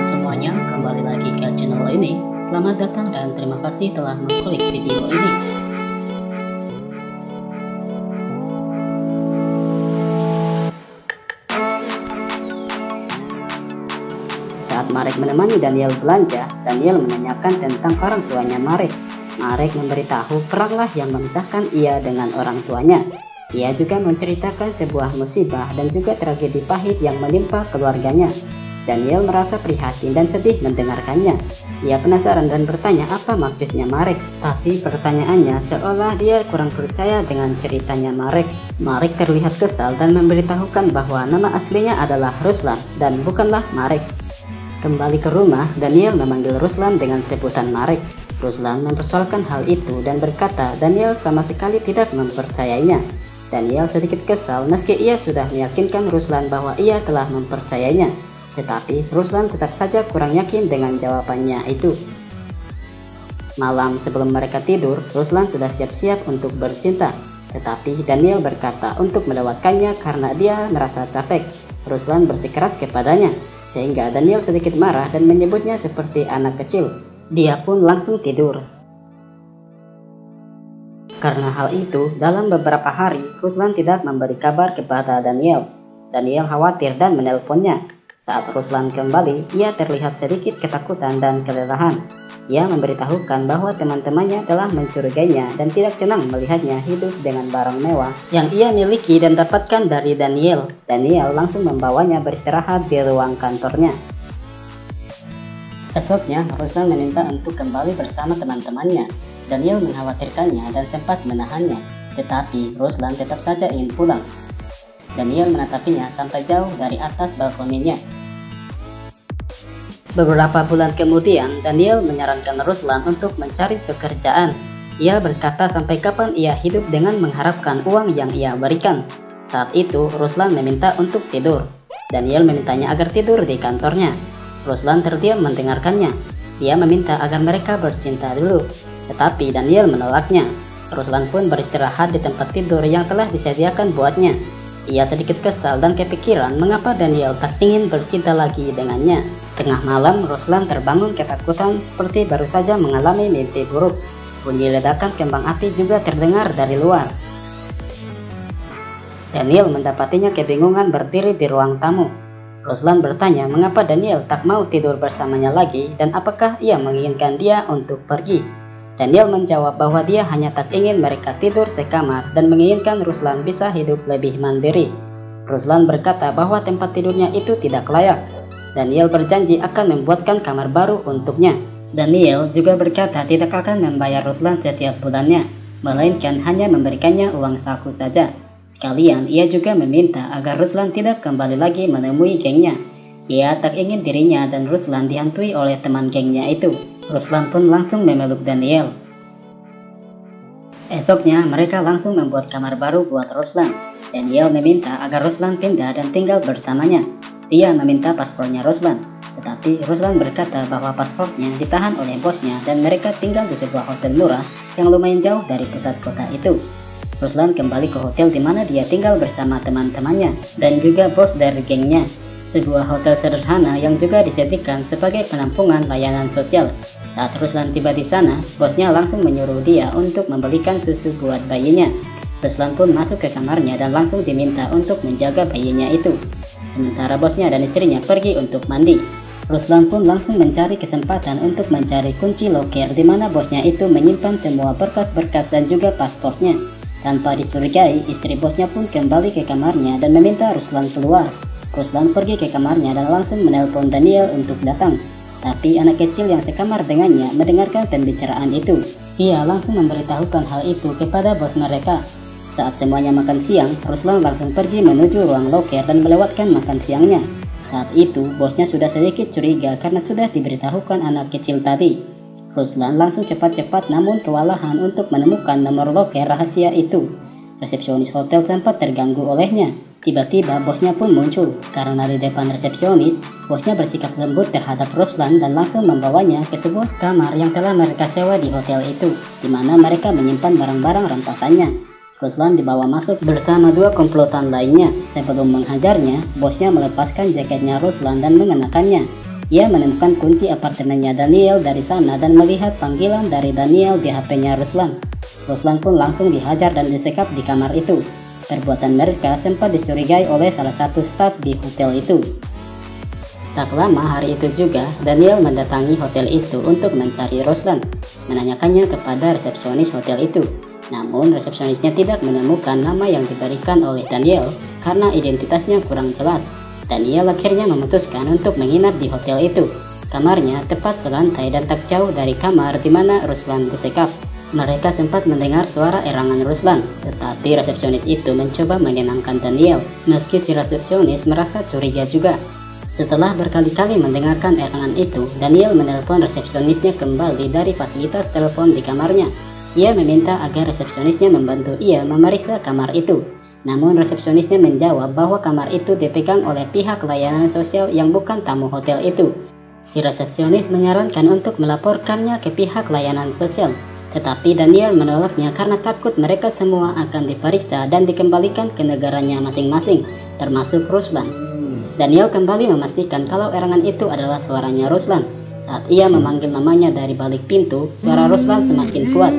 teman-teman semuanya, kembali lagi ke channel ini. Selamat datang dan terima kasih telah mengklik video ini. Saat Marek menemani Daniel belanja, Daniel menanyakan tentang orang tuanya Marek. Marek memberitahu peranglah yang memisahkan ia dengan orang tuanya. Ia juga menceritakan sebuah musibah dan juga tragedi pahit yang menimpa keluarganya. Daniel merasa prihatin dan sedih mendengarkannya. Ia penasaran dan bertanya apa maksudnya Marek. Tapi pertanyaannya seolah dia kurang percaya dengan ceritanya Marek. Marek terlihat kesal dan memberitahukan bahwa nama aslinya adalah Ruslan dan bukanlah Marek. Kembali ke rumah, Daniel memanggil Ruslan dengan sebutan Marek. Ruslan mempersoalkan hal itu dan berkata Daniel sama sekali tidak mempercayainya. Daniel sedikit kesal meski ia sudah meyakinkan Ruslan bahwa ia telah mempercayainya. Tetapi Ruslan tetap saja kurang yakin dengan jawabannya itu. Malam sebelum mereka tidur, Ruslan sudah siap-siap untuk bercinta. Tetapi Daniel berkata untuk melewatkannya karena dia merasa capek. Ruslan bersikeras kepadanya, sehingga Daniel sedikit marah dan menyebutnya seperti anak kecil. Dia pun langsung tidur. Karena hal itu, dalam beberapa hari, Ruslan tidak memberi kabar kepada Daniel. Daniel khawatir dan menelponnya. Saat Ruslan kembali, ia terlihat sedikit ketakutan dan kelelahan. Ia memberitahukan bahwa teman-temannya telah mencurigainya dan tidak senang melihatnya hidup dengan barang mewah yang ia miliki dan dapatkan dari Daniel. Daniel langsung membawanya beristirahat di ruang kantornya. Esoknya, Ruslan meminta untuk kembali bersama teman-temannya. Daniel mengkhawatirkannya dan sempat menahannya, tetapi Ruslan tetap saja ingin pulang. Daniel menatapinya sampai jauh dari atas balkoninya. Beberapa bulan kemudian, Daniel menyarankan Ruslan untuk mencari pekerjaan. Ia berkata sampai kapan ia hidup dengan mengharapkan uang yang ia berikan. Saat itu, Ruslan meminta untuk tidur. Daniel memintanya agar tidur di kantornya. Ruslan terdiam mendengarkannya. Dia meminta agar mereka bercinta dulu, tetapi Daniel menolaknya. Ruslan pun beristirahat di tempat tidur yang telah disediakan buatnya. Ia sedikit kesal dan kepikiran mengapa Daniel tak ingin bercinta lagi dengannya. Tengah malam, Ruslan terbangun ketakutan seperti baru saja mengalami mimpi buruk. Bunyi ledakan kembang api juga terdengar dari luar. Daniel mendapatinya kebingungan berdiri di ruang tamu. Ruslan bertanya mengapa Daniel tak mau tidur bersamanya lagi dan apakah ia menginginkan dia untuk pergi. Daniel menjawab bahwa dia hanya tak ingin mereka tidur sekamar dan menginginkan Ruslan bisa hidup lebih mandiri. Ruslan berkata bahwa tempat tidurnya itu tidak layak. Daniel berjanji akan membuatkan kamar baru untuknya. Daniel juga berkata tidak akan membayar Ruslan setiap bulannya, melainkan hanya memberikannya uang saku saja. Sekalian, ia juga meminta agar Ruslan tidak kembali lagi menemui gengnya. Ia tak ingin dirinya dan Ruslan dihantui oleh teman gengnya itu. Ruslan pun langsung memeluk Daniel. Esoknya, mereka langsung membuat kamar baru buat Ruslan. Daniel meminta agar Ruslan pindah dan tinggal bersamanya. Dia meminta paspornya Ruslan, tetapi Ruslan berkata bahwa paspornya ditahan oleh bosnya dan mereka tinggal di sebuah hotel murah yang lumayan jauh dari pusat kota itu. Ruslan kembali ke hotel di mana dia tinggal bersama teman-temannya dan juga bos dari gengnya sebuah hotel sederhana yang juga dijadikan sebagai penampungan layanan sosial. Saat Ruslan tiba di sana, bosnya langsung menyuruh dia untuk membelikan susu buat bayinya. Ruslan pun masuk ke kamarnya dan langsung diminta untuk menjaga bayinya itu. Sementara bosnya dan istrinya pergi untuk mandi. Ruslan pun langsung mencari kesempatan untuk mencari kunci loker di mana bosnya itu menyimpan semua berkas-berkas dan juga pasportnya. Tanpa dicurigai, istri bosnya pun kembali ke kamarnya dan meminta Ruslan keluar. Ruslan pergi ke kamarnya dan langsung menelpon Daniel untuk datang. Tapi anak kecil yang sekamar dengannya mendengarkan pembicaraan itu. Ia langsung memberitahukan hal itu kepada bos mereka. Saat semuanya makan siang, Ruslan langsung pergi menuju ruang loker dan melewatkan makan siangnya. Saat itu, bosnya sudah sedikit curiga karena sudah diberitahukan anak kecil tadi. Ruslan langsung cepat-cepat namun kewalahan untuk menemukan nomor loker rahasia itu. Resepsionis hotel sempat terganggu olehnya. Tiba-tiba bosnya pun muncul. Karena di depan resepsionis, bosnya bersikap lembut terhadap Ruslan dan langsung membawanya ke sebuah kamar yang telah mereka sewa di hotel itu, di mana mereka menyimpan barang-barang rampasannya. Ruslan dibawa masuk bersama dua komplotan lainnya. Sebelum menghajarnya, bosnya melepaskan jaketnya Ruslan dan mengenakannya. Ia menemukan kunci apartemennya Daniel dari sana dan melihat panggilan dari Daniel di HP-nya Ruslan. Ruslan pun langsung dihajar dan disekap di kamar itu. Perbuatan mereka sempat dicurigai oleh salah satu staf di hotel itu. Tak lama hari itu juga, Daniel mendatangi hotel itu untuk mencari Ruslan, menanyakannya kepada resepsionis hotel itu. Namun resepsionisnya tidak menemukan nama yang diberikan oleh Daniel karena identitasnya kurang jelas. Daniel akhirnya memutuskan untuk menginap di hotel itu. Kamarnya tepat selantai dan tak jauh dari kamar di mana Ruslan disekap. Mereka sempat mendengar suara erangan Ruslan, tetapi resepsionis itu mencoba menenangkan Daniel, meski si resepsionis merasa curiga juga. Setelah berkali-kali mendengarkan erangan itu, Daniel menelpon resepsionisnya kembali dari fasilitas telepon di kamarnya. Ia meminta agar resepsionisnya membantu ia memeriksa kamar itu. Namun resepsionisnya menjawab bahwa kamar itu dipegang oleh pihak layanan sosial yang bukan tamu hotel itu. Si resepsionis menyarankan untuk melaporkannya ke pihak layanan sosial. Tetapi Daniel menolaknya karena takut mereka semua akan diperiksa dan dikembalikan ke negaranya masing-masing, termasuk Ruslan. Daniel kembali memastikan kalau erangan itu adalah suaranya Ruslan. Saat ia memanggil namanya dari balik pintu, suara Ruslan semakin kuat.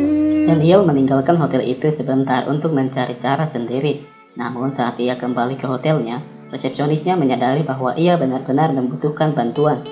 Daniel meninggalkan hotel itu sebentar untuk mencari cara sendiri. Namun saat ia kembali ke hotelnya, resepsionisnya menyadari bahwa ia benar-benar membutuhkan bantuan.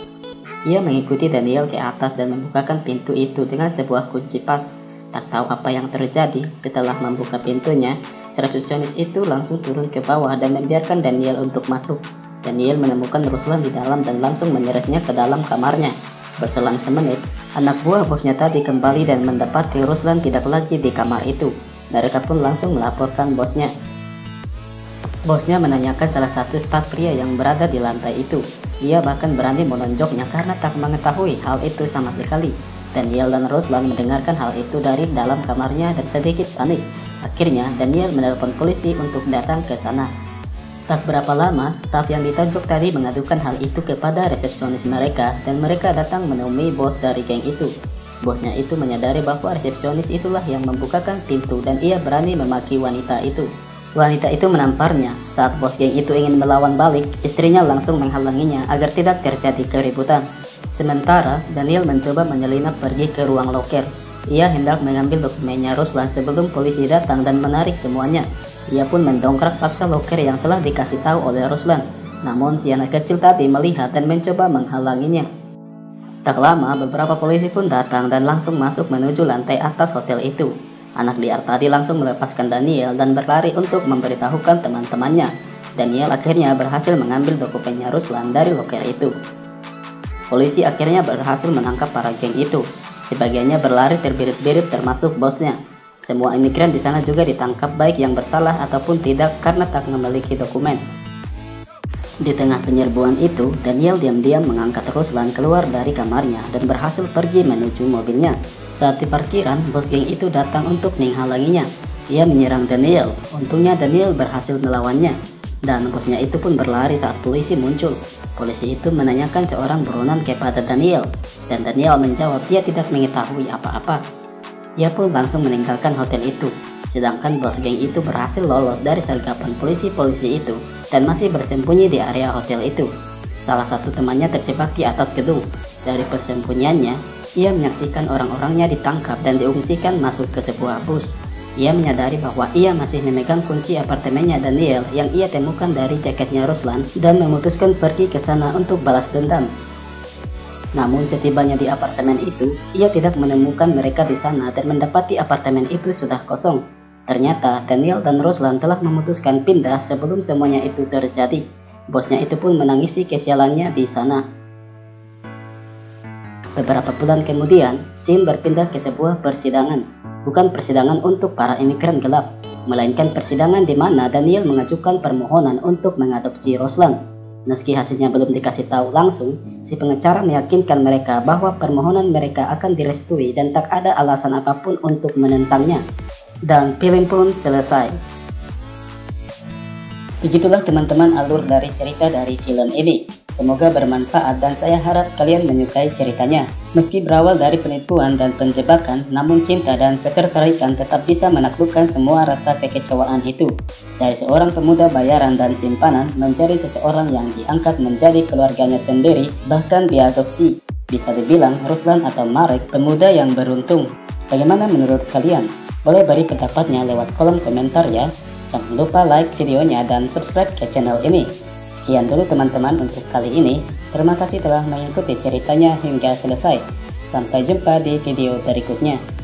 Ia mengikuti Daniel ke atas dan membukakan pintu itu dengan sebuah kunci pas. Tak tahu apa yang terjadi, setelah membuka pintunya, resepsionis itu langsung turun ke bawah dan membiarkan Daniel untuk masuk. Daniel menemukan Ruslan di dalam dan langsung menyeretnya ke dalam kamarnya. Berselang semenit, anak buah bosnya tadi kembali dan mendapati Ruslan tidak lagi di kamar itu. Mereka pun langsung melaporkan bosnya. Bosnya menanyakan salah satu staf pria yang berada di lantai itu. Ia bahkan berani menonjoknya karena tak mengetahui hal itu sama sekali. Daniel dan Ruslan mendengarkan hal itu dari dalam kamarnya dan sedikit panik. Akhirnya, Daniel menelpon polisi untuk datang ke sana. Tak berapa lama, staf yang ditunjuk tadi mengadukan hal itu kepada resepsionis mereka dan mereka datang menemui bos dari geng itu. Bosnya itu menyadari bahwa resepsionis itulah yang membukakan pintu dan ia berani memaki wanita itu. Wanita itu menamparnya. Saat bos geng itu ingin melawan balik, istrinya langsung menghalanginya agar tidak terjadi keributan. Sementara, Daniel mencoba menyelinap pergi ke ruang loker. Ia hendak mengambil dokumennya Ruslan sebelum polisi datang dan menarik semuanya. Ia pun mendongkrak paksa loker yang telah dikasih tahu oleh Ruslan. Namun si anak kecil tadi melihat dan mencoba menghalanginya. Tak lama, beberapa polisi pun datang dan langsung masuk menuju lantai atas hotel itu. Anak liar tadi langsung melepaskan Daniel dan berlari untuk memberitahukan teman-temannya. Daniel akhirnya berhasil mengambil dokumennya Ruslan dari loker itu. Polisi akhirnya berhasil menangkap para geng itu. Sebagiannya berlari terbirit-birit termasuk bosnya. Semua imigran di sana juga ditangkap baik yang bersalah ataupun tidak karena tak memiliki dokumen. Di tengah penyerbuan itu, Daniel diam-diam mengangkat Ruslan keluar dari kamarnya dan berhasil pergi menuju mobilnya. Saat di parkiran, bos geng itu datang untuk menghalanginya. Ia menyerang Daniel. Untungnya Daniel berhasil melawannya. Dan bosnya itu pun berlari saat polisi muncul. Polisi itu menanyakan seorang buronan kepada Daniel. Dan Daniel menjawab dia tidak mengetahui apa-apa. Ia pun langsung meninggalkan hotel itu. Sedangkan bos geng itu berhasil lolos dari sergapan polisi-polisi itu dan masih bersembunyi di area hotel itu. Salah satu temannya terjebak di atas gedung. Dari persembunyiannya, ia menyaksikan orang-orangnya ditangkap dan diungsikan masuk ke sebuah bus. Ia menyadari bahwa ia masih memegang kunci apartemennya Daniel yang ia temukan dari jaketnya Ruslan dan memutuskan pergi ke sana untuk balas dendam. Namun setibanya di apartemen itu, ia tidak menemukan mereka di sana dan mendapati apartemen itu sudah kosong. Ternyata Daniel dan Ruslan telah memutuskan pindah sebelum semuanya itu terjadi. Bosnya itu pun menangisi kesialannya di sana. Beberapa bulan kemudian, Sin berpindah ke sebuah persidangan. Bukan persidangan untuk para imigran gelap, melainkan persidangan di mana Daniel mengajukan permohonan untuk mengadopsi Ruslan. Meski hasilnya belum dikasih tahu langsung, si pengacara meyakinkan mereka bahwa permohonan mereka akan direstui dan tak ada alasan apa pun untuk menentangnya dan film pun selesai. Begitulah teman-teman alur dari cerita dari film ini. Semoga bermanfaat dan saya harap kalian menyukai ceritanya. Meski berawal dari penipuan dan penjebakan, namun cinta dan ketertarikan tetap bisa menaklukkan semua rasa kekecewaan itu. Dari seorang pemuda bayaran dan simpanan menjadi seseorang yang diangkat menjadi keluarganya sendiri, bahkan diadopsi. Bisa dibilang Ruslan atau Marek pemuda yang beruntung. Bagaimana menurut kalian? Boleh beri pendapatnya lewat kolom komentar ya. Jangan lupa like videonya dan subscribe ke channel ini. Sekian dulu teman-teman untuk kali ini. Terima kasih telah mengikuti ceritanya hingga selesai. Sampai jumpa di video berikutnya.